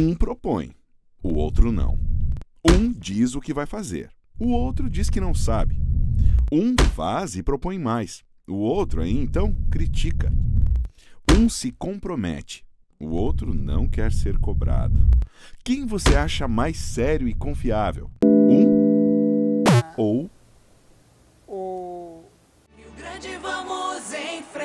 Um propõe, o outro não. Um diz o que vai fazer, o outro diz que não sabe. Um faz e propõe mais, o outro aí então critica. Um se compromete, o outro não quer ser cobrado. Quem você acha mais sério e confiável? Um ou Rio Grande, vamos em frente.